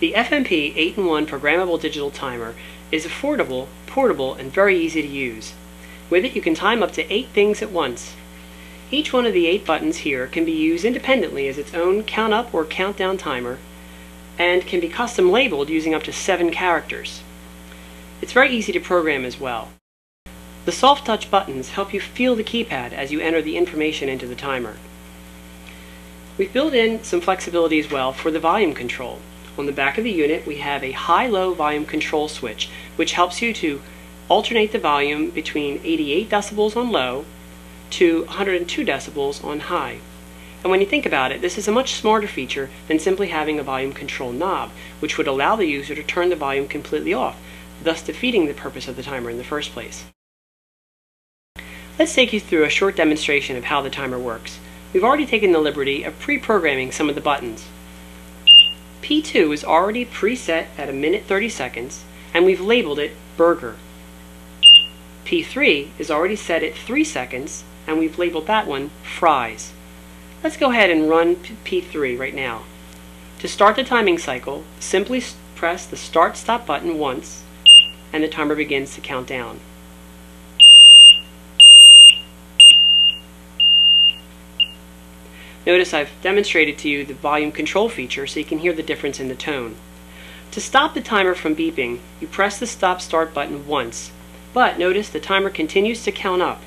The FMP 8-in-1 programmable digital timer is affordable, portable, and very easy to use. With it you can time up to 8 things at once. Each one of the 8 buttons here can be used independently as its own count up or countdown timer and can be custom labeled using up to 7 characters. It's very easy to program as well. The soft touch buttons help you feel the keypad as you enter the information into the timer. We've built in some flexibility as well for the volume control. On the back of the unit we have a high-low volume control switch which helps you to alternate the volume between 88 decibels on low to 102 decibels on high. And when you think about it, this is a much smarter feature than simply having a volume control knob, which would allow the user to turn the volume completely off, thus defeating the purpose of the timer in the first place. Let's take you through a short demonstration of how the timer works. We've already taken the liberty of pre-programming some of the buttons. P2 is already preset at a minute 30 seconds, and we've labeled it Burger. P3 is already set at 3 seconds, and we've labeled that one Fries. Let's go ahead and run P3 right now. To start the timing cycle, simply press the Start Stop button once, and the timer begins to count down. Notice I've demonstrated to you the volume control feature so you can hear the difference in the tone. To stop the timer from beeping, you press the stop start button once, but notice the timer continues to count up.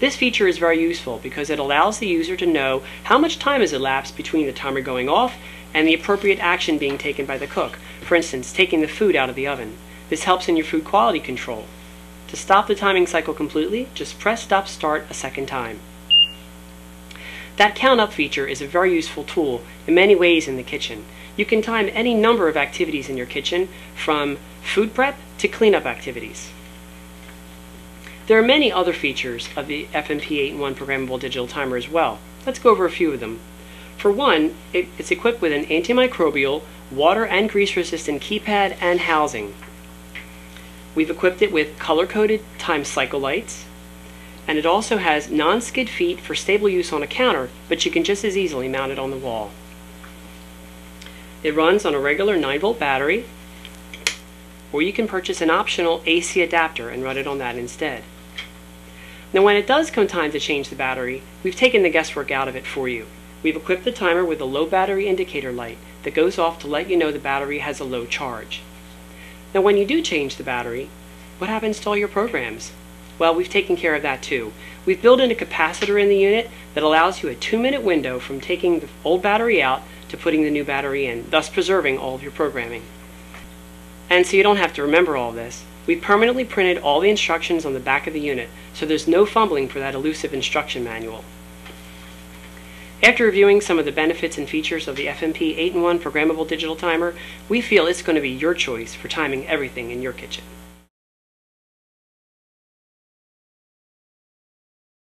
This feature is very useful because it allows the user to know how much time has elapsed between the timer going off and the appropriate action being taken by the cook. For instance, taking the food out of the oven. This helps in your food quality control. To stop the timing cycle completely, just press stop start a second time. That count up feature is a very useful tool in many ways in the kitchen. You can time any number of activities in your kitchen from food prep to cleanup activities. There are many other features of the FMP 8-in-1 programmable digital timer as well. Let's go over a few of them. For one, it, it's equipped with an antimicrobial, water and grease resistant keypad and housing. We've equipped it with color-coded time cycle lights, and it also has non-skid feet for stable use on a counter, but you can just as easily mount it on the wall. It runs on a regular 9 volt battery, or you can purchase an optional AC adapter and run it on that instead. Now when it does come time to change the battery, we've taken the guesswork out of it for you. We've equipped the timer with a low battery indicator light that goes off to let you know the battery has a low charge. Now when you do change the battery, what happens to all your programs? Well, we've taken care of that too. We've built in a capacitor in the unit that allows you a two minute window from taking the old battery out to putting the new battery in, thus preserving all of your programming. And so you don't have to remember all this. We permanently printed all the instructions on the back of the unit, so there's no fumbling for that elusive instruction manual. After reviewing some of the benefits and features of the FMP 8-in-1 programmable digital timer, we feel it's going to be your choice for timing everything in your kitchen.